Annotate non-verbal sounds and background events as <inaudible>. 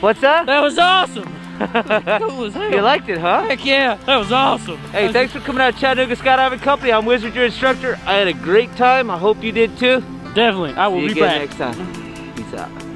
What's up? That was awesome. <laughs> You liked it, huh? Heck yeah, that was awesome. Hey, thanks for coming out to Chattanooga Skydiving Company. I'm Wizard, your instructor. I had a great time. I hope you did too. Definitely, I will See be back. next time. Peace out.